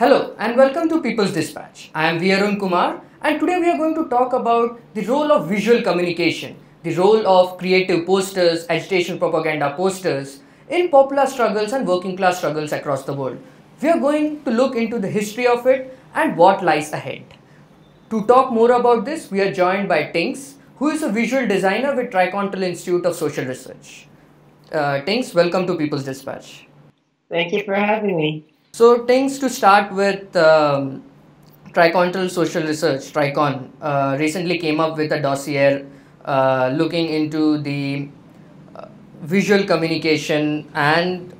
Hello and welcome to People's Dispatch. I am Vyarun Kumar and today we are going to talk about the role of visual communication, the role of creative posters, agitation propaganda posters in popular struggles and working class struggles across the world. We are going to look into the history of it and what lies ahead. To talk more about this, we are joined by Tings, who is a visual designer with Tricontinental Institute of Social Research. Uh, Tings, welcome to People's Dispatch. Thank you for having me. So, Tings to start with, um, Tricontinental Social Research, Tricon, uh, recently came up with a dossier uh, looking into the uh, visual communication and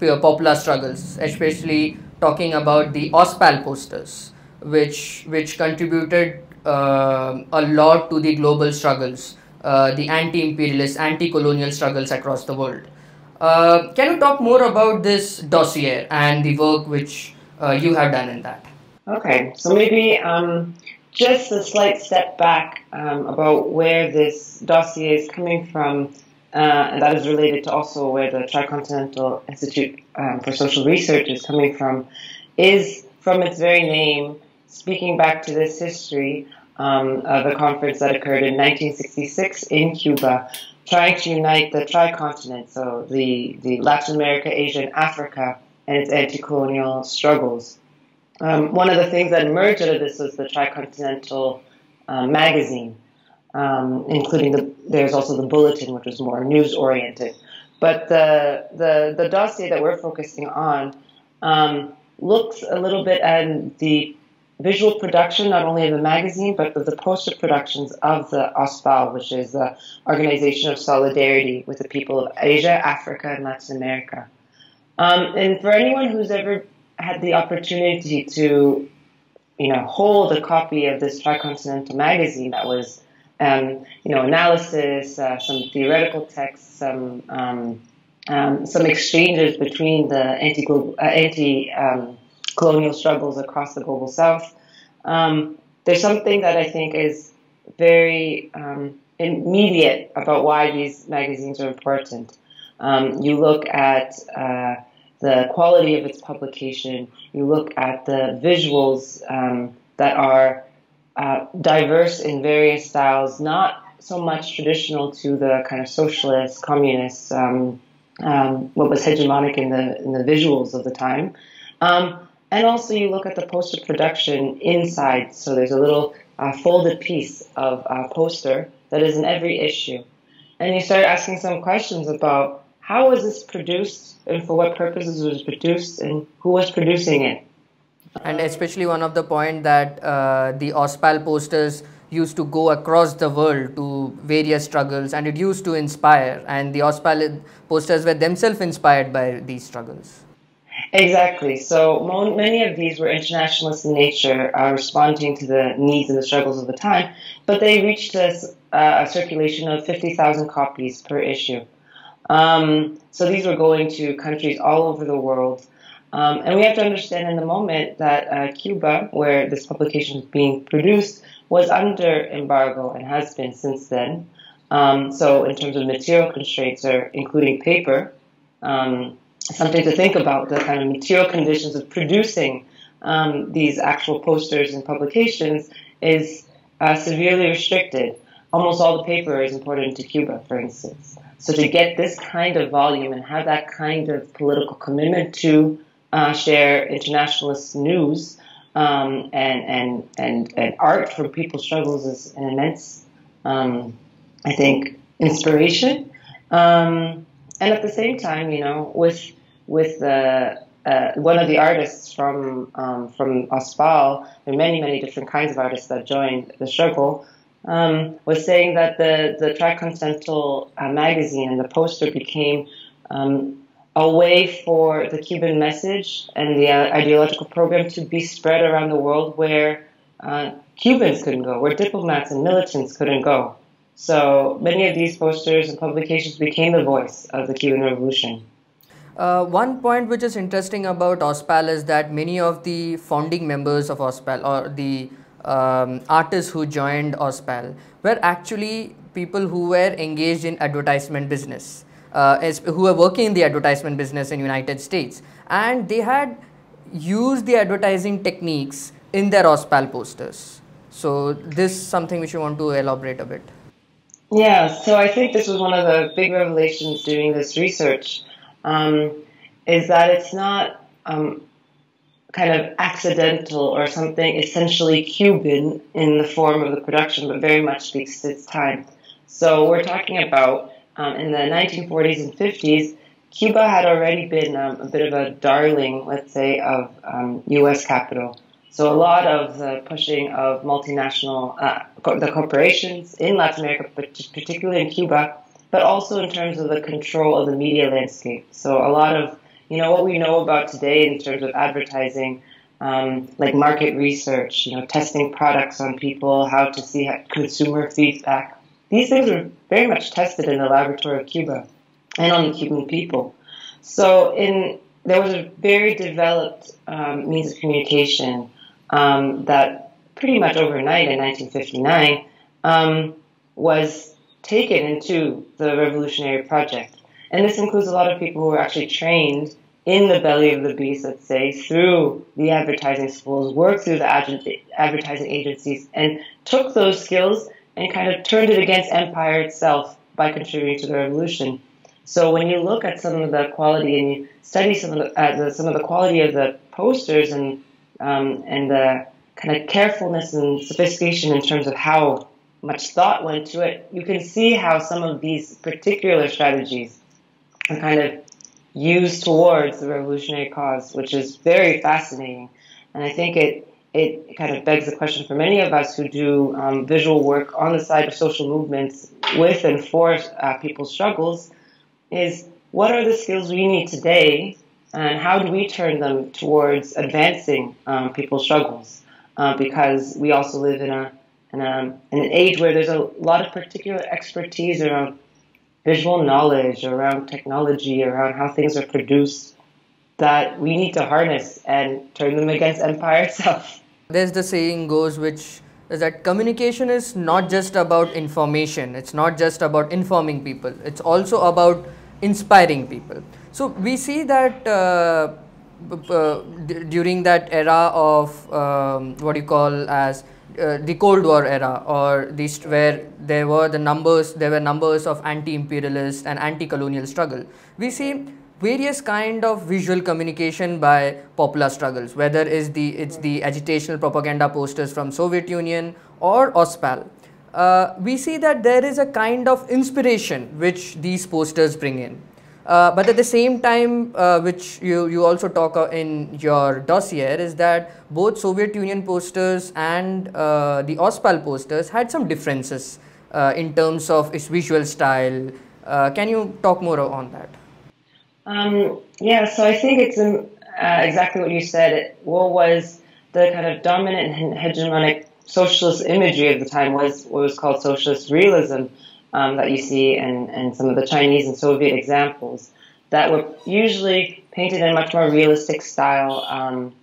popular struggles, especially talking about the OSPAAL posters, which which contributed uh, a lot to the global struggles, uh, the anti-imperialist, anti-colonial struggles across the world. Uh, can you talk more about this dossier and the work which uh, you have done in that? Okay, so maybe um, just a slight step back um, about where this dossier is coming from, uh, and that is related to also where the Tricontinental Institute um, for Social Research is coming from, is from its very name, speaking back to this history um, of a conference that occurred in 1966 in Cuba, trying to unite the tricontinent, so the, the Latin America, Asia, and Africa, and its anti-colonial struggles. Um, one of the things that emerged out of this was the Tricontinental uh, magazine, um, including the there's also the bulletin, which was more news oriented. But the the the dossier that we're focusing on um, looks a little bit at the visual production, not only of the magazine, but of the poster productions of the OSPAAL, which is the Organization of Solidarity with the people of Asia, Africa, and Latin America. Um, and for anyone who's ever had the opportunity to, you know, hold a copy of this Tricontinental magazine that was, um, you know, analysis, uh, some theoretical texts, some um, um some exchanges between the anti uh, anti um, colonial struggles across the global south. Um, there's something that I think is very um, immediate about why these magazines are important. Um, you look at uh, the quality of its publication, you look at the visuals um, that are uh, diverse in various styles, not so much traditional to the kind of socialist, communist, um, um, what was hegemonic in the in the visuals of the time. Um, and also, you look at the poster production inside. So there's a little uh, folded piece of uh, poster that is in every issue. And you start asking some questions about how was this produced and for what purposes was produced and who was producing it. And especially one of the point that uh, the OSPAAL posters used to go across the world to various struggles and it used to inspire and the OSPAAL posters were themselves inspired by these struggles. Exactly. So many of these were internationalist in nature, uh, responding to the needs and the struggles of the time, but they reached a, uh, a circulation of 50,000 copies per issue. Um, so these were going to countries all over the world. Um, and we have to understand in the moment that uh, Cuba, where this publication is being produced, was under embargo and has been since then. Um, so in terms of material constraints, or including paper, um, something to think about the kind of material conditions of producing um, these actual posters and publications is uh, severely restricted. Almost all the paper is imported into Cuba, for instance. So to get this kind of volume and have that kind of political commitment to uh, share internationalist news um, and, and, and, and art from people's struggles is an immense, um, I think, inspiration. Um, and at the same time, you know, with with the uh, one of the artists from um, from OSPAAL, there are many many different kinds of artists that joined the struggle, um, was saying that the the Tricontinental uh, magazine and the poster became um, a way for the Cuban message and the uh, ideological program to be spread around the world where uh, Cubans couldn't go, where diplomats and militants couldn't go. So many of these posters and publications became the voice of the Cuban Revolution. Uh, one point which is interesting about OSPAAL is that many of the founding members of OSPAAL or the um, artists who joined OSPAAL were actually people who were engaged in advertisement business, uh, as, who were working in the advertisement business in United States, and they had used the advertising techniques in their OSPAAL posters. So this is something which you want to elaborate a bit. Yeah, so I think this was one of the big revelations doing this research, um, is that it's not um, kind of accidental or something essentially Cuban in the form of the production, but very much speaks to its time. So we're talking about um, in the 1940s and 50s, Cuba had already been um, a bit of a darling, let's say, of U.S. Um, capital. So a lot of the pushing of multinational, uh, the corporations in Latin America, particularly in Cuba, but also in terms of the control of the media landscape. So a lot of, you know, what we know about today in terms of advertising, um, like market research, you know, testing products on people, how to see consumer feedback. These things were very much tested in the laboratory of Cuba and on the Cuban people. So in there was a very developed um, means of communication um, that pretty much overnight in 1959 um, was taken into the revolutionary project. And this includes a lot of people who were actually trained in the belly of the beast, let's say, through the advertising schools, worked through the advertising agencies, and took those skills and kind of turned it against empire itself by contributing to the revolution. So when you look at some of the quality and you study some of the, uh, the some of the quality of the posters and um, and the kind of carefulness and sophistication in terms of how much thought went to it, you can see how some of these particular strategies are kind of used towards the revolutionary cause, which is very fascinating. And I think it it kind of begs the question for many of us who do um, visual work on the side of social movements with and for uh, people's struggles is what are the skills we need today and how do we turn them towards advancing um, people's struggles? Uh, because we also live in a, in a in an age where there's a lot of particular expertise around visual knowledge, around technology, around how things are produced that we need to harness and turn them against empire itself. There's the saying goes which is that communication is not just about information, it's not just about informing people, it's also about inspiring people. So we see that uh, during that era of um, what you call as uh, the Cold War era, or this where there were the numbers, there were numbers of anti-imperialist and anti-colonial struggle. We see various kind of visual communication by popular struggles, whether it's the it's the agitational propaganda posters from Soviet Union or OSPAAL uh, we see that there is a kind of inspiration which these posters bring in. Uh, but at the same time, uh, which you, you also talk in your dossier, is that both Soviet Union posters and uh, the OSPAAL posters had some differences uh, in terms of its visual style. Uh, can you talk more on that? Um, yeah, so I think it's um, exactly what you said. What was the kind of dominant and hegemonic socialist imagery of the time was what was called socialist realism um, that you see in, in some of the Chinese and Soviet examples that were usually painted in much more realistic style. Um,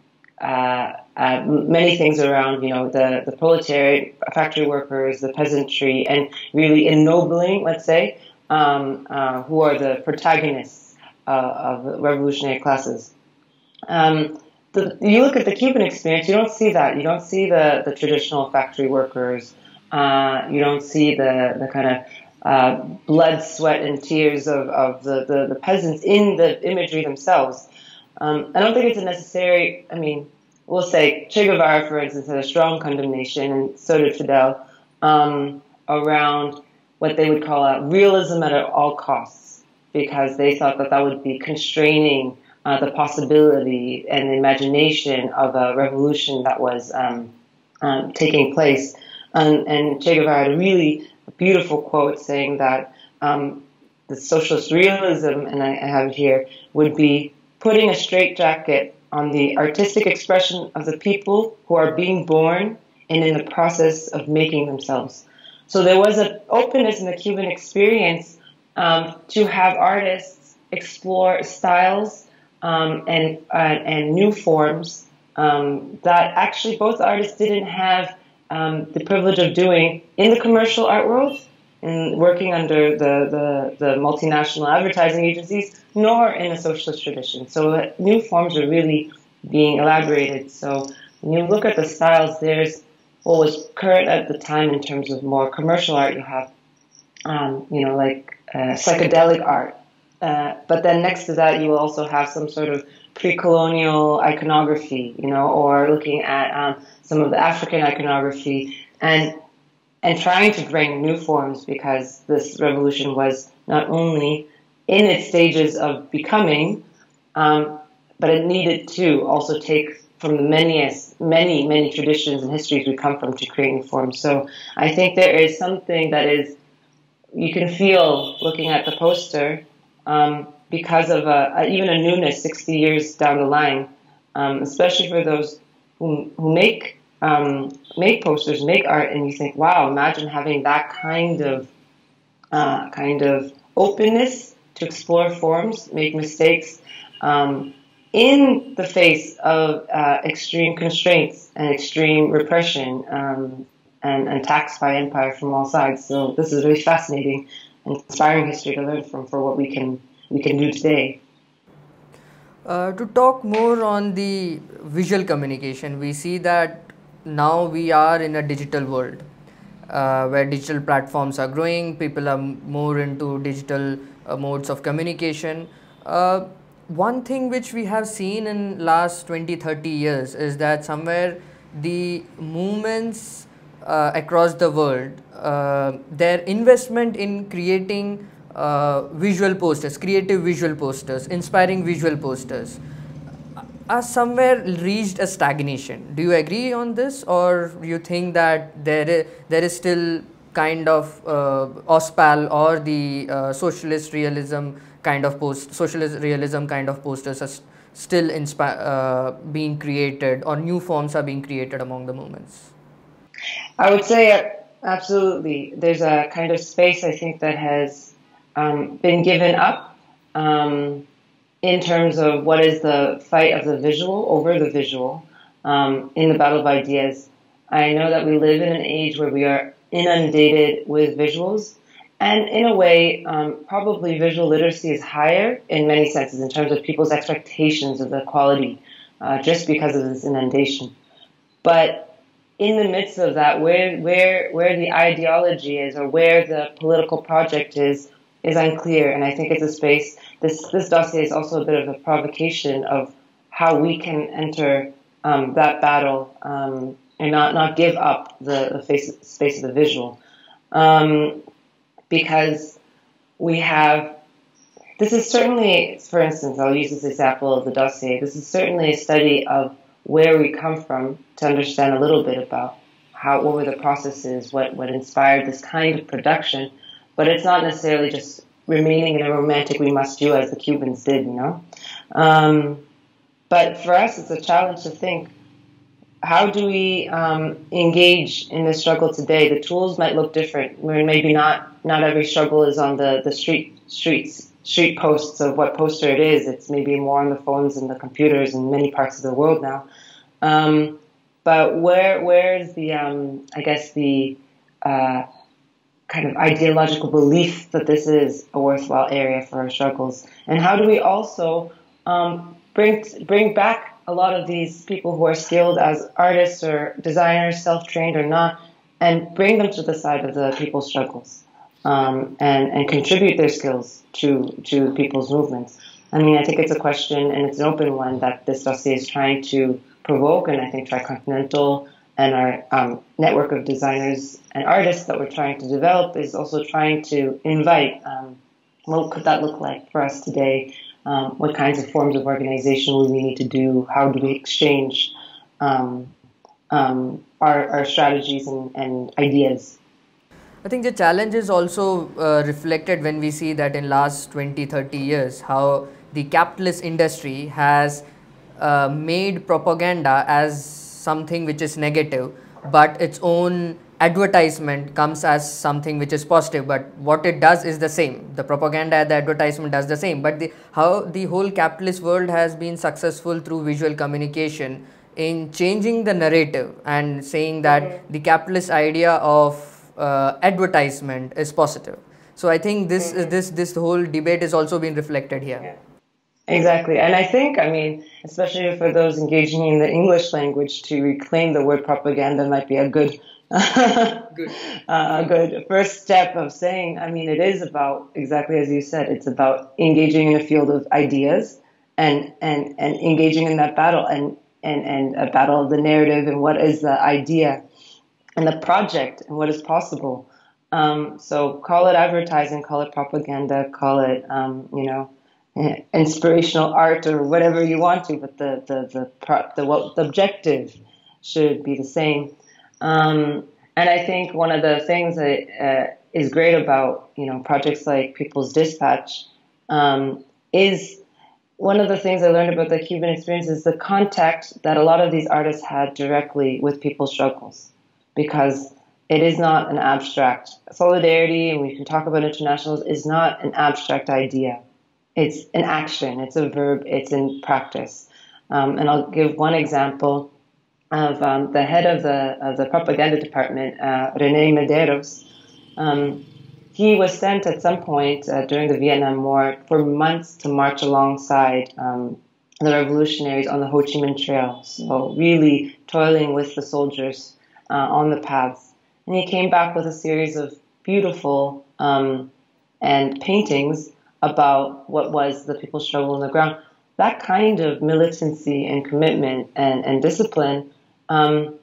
uh, uh, many things around, you know, the, the proletariat, factory workers, the peasantry, and really ennobling, let's say, um, uh, who are the protagonists uh, of revolutionary classes. Um, the, you look at the Cuban experience, you don't see that. You don't see the, the traditional factory workers. Uh, you don't see the, the kind of uh, blood, sweat, and tears of, of the, the, the peasants in the imagery themselves. Um, I don't think it's a necessary, I mean, we'll say Che Guevara, for instance, had a strong condemnation, and so did Fidel, um, around what they would call a realism at all costs, because they thought that that would be constraining uh, the possibility and the imagination of a revolution that was um, um, taking place. And, and, Che Guevara had a really beautiful quote saying that um, the socialist realism, and I, I have it here, would be putting a straitjacket on the artistic expression of the people who are being born and in the process of making themselves. So there was an openness in the Cuban experience um, to have artists explore styles um, and uh, and new forms um, that actually both artists didn't have um, the privilege of doing in the commercial art world and working under the, the, the, multinational advertising agencies, nor in a socialist tradition. So uh, new forms are really being elaborated. So when you look at the styles, there's what was current at the time in terms of more commercial art. You have, um, you know, like uh, psychedelic art. Uh, but then next to that, you will also have some sort of pre-colonial iconography, you know, or looking at um, some of the African iconography and and trying to bring new forms because this revolution was not only in its stages of becoming, um, but it needed to also take from the many, many, many traditions and histories we come from to create new forms. So I think there is something that is you can feel looking at the poster um, because of a, a, even a newness 60 years down the line, um, especially for those who, who make um, make posters, make art, and you think, wow, imagine having that kind of uh, kind of openness to explore forms, make mistakes, um, in the face of uh, extreme constraints and extreme repression um, and, and tax by empire from all sides. So this is really fascinating inspiring history to learn from for what we can we can do today. Uh, to talk more on the visual communication, we see that now we are in a digital world uh, where digital platforms are growing, people are more into digital uh, modes of communication. Uh, one thing which we have seen in last 20 30 years is that somewhere the movements uh, across the world uh, their investment in creating uh, visual posters creative visual posters inspiring visual posters are somewhere reached a stagnation. Do you agree on this? Or do you think that there is, there is still kind of uh, OSPAAL or the uh, socialist realism kind of post socialist realism kind of posters are still uh, being created or new forms are being created among the movements? I would say uh, absolutely. There's a kind of space i think that has um, been given up um, in terms of what is the fight of the visual over the visual um, in the battle of ideas i know that we live in an age where we are inundated with visuals and in a way, um, probably visual literacy is higher in many senses in terms of people's expectations of the quality, uh, just because of this inundation. But in the midst of that, where where where the ideology is or where the political project is is unclear. And I think it's a space. This this dossier is also a bit of a provocation of how we can enter um, that battle um, and not not give up the, the face, space of the visual. Um, because we have this is certainly, for instance, I'll use this example of the dossier. This is certainly a study of where we come from to understand a little bit about how what were the processes, what what inspired this kind of production. But it's not necessarily just remaining in a romantic we must do as the Cubans did, you know. Um, but for us, it's a challenge to think how do we um, engage in the struggle today? The tools might look different. Maybe not not every struggle is on the, the street streets street posts of what poster it is. It's maybe more on the phones and the computers in many parts of the world now. Um, but where where is the um, I guess the uh, kind of ideological belief that this is a worthwhile area for our struggles, and how do we also um, bring bring back a lot of these people who are skilled as artists or designers, self-trained or not, and bring them to the side of the people's struggles um, and, and contribute their skills to, to people's movements. I mean, I think it's a question, and it's an open one, that this dossier is trying to provoke, and I think Tricontinental and our um, network of designers and artists that we're trying to develop is also trying to invite um, what could that look like for us today um, what kinds of forms of organization we need to do, how do we exchange um, um, our, our, strategies and, and, ideas. I think the challenge is also uh, reflected when we see that in last 20, 30 years, how the capitalist industry has uh, made propaganda as something which is negative, but its own advertisement comes as something which is positive. But what it does is the same. The propaganda the advertisement does the same. But the how the whole capitalist world has been successful through visual communication in changing the narrative and saying that mm-hmm. the capitalist idea of uh, advertisement is positive. So i think this this this whole debate is also being reflected here. Exactly. And I think, I mean, especially for those engaging in the English language, to reclaim the word propaganda might be a good, good. Uh, a good first step of saying, I mean, it is about, exactly as you said, it's about engaging in a field of ideas and, and, and engaging in that battle and, and, and a battle of the narrative and what is the idea and the project and what is possible. Um, so call it advertising, call it propaganda, call it, um, you know, inspirational art or whatever you want to, but the the the the, what, the objective should be the same. Um, and I think one of the things that uh, is great about you know projects like People's Dispatch um, is one of the things I learned about the Cuban experience is the contact that a lot of these artists had directly with people's struggles, because it is not an abstract solidarity, and we can talk about internationals is not an abstract idea it's an action, it's a verb, it's in practice. Um, and I'll give one example of um, the head of the, of the propaganda department, uh, Rene Mederos. Um, he was sent at some point uh, during the Vietnam War for months to march alongside um, the revolutionaries on the Ho Chi Minh Trail. So, really toiling with the soldiers uh, on the paths. And he came back with a series of beautiful um, and paintings about what was the people's struggle on the ground. That kind of militancy and commitment and, and discipline, um,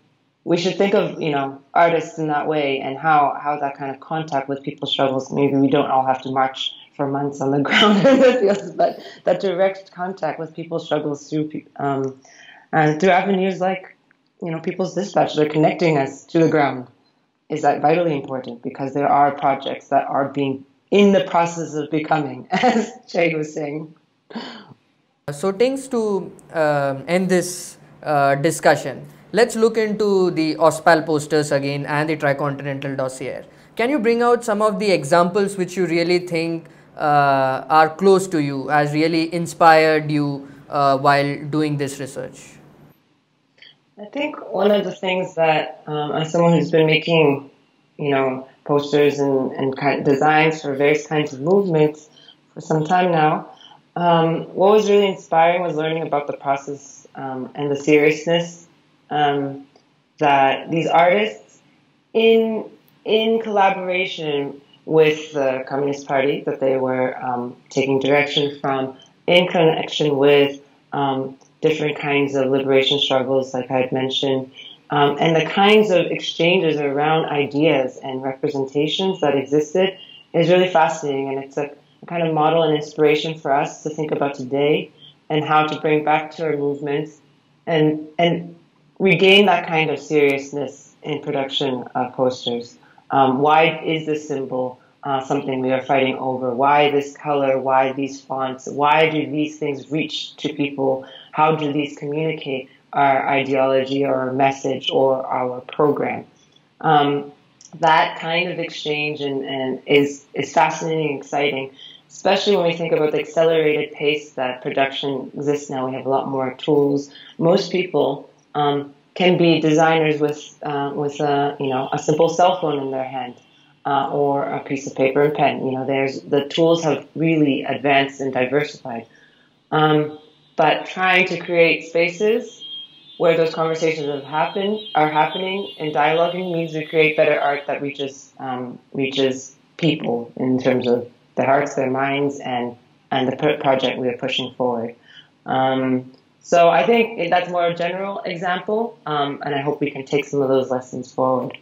we should think of you know artists in that way and how, how that kind of contact with people's struggles. Maybe we don't all have to march for months on the ground in the fields, but that direct contact with people's struggles through um, and through avenues like you know people's dispatch, they're connecting us to the ground is that vitally important because there are projects that are being in the process of becoming, as Che was saying. So, Tings to uh, end this uh, discussion, let's look into the OSPAAL posters again and the Tricontinental dossier. Can you bring out some of the examples which you really think uh, are close to you, as really inspired you uh, while doing this research? I think one of the things that, um, as someone who's been making, you know, posters and, and designs for various kinds of movements for some time now. Um, what was really inspiring was learning about the process um, and the seriousness um, that these artists, in in collaboration with the Communist Party that they were um, taking direction from, in connection with um, different kinds of liberation struggles, like I had mentioned, um, and the kinds of exchanges around ideas and representations that existed is really fascinating. And it's a, a, kind of model and inspiration for us to think about today and how to bring back to our movements and, and regain that kind of seriousness in production of posters. Um, why is this symbol uh, something we are fighting over? Why this color? Why these fonts? Why do these things reach to people? How do these communicate? Our ideology or our message or our program. Um, that kind of exchange and, and is, is fascinating and exciting, especially when we think about the accelerated pace that production exists now. We have a lot more tools. Most people um, can be designers with, uh, with a, you know, a simple cell phone in their hand. Uh, or a piece of paper and pen. You know, there's the tools have really advanced and diversified. Um, but trying to create spaces where those conversations have happened are happening and dialoguing means we create better art that reaches um, reaches people in terms of their hearts, their minds, and and the project we are pushing forward. Um, so I think that's more a general example, um, and I hope we can take some of those lessons forward.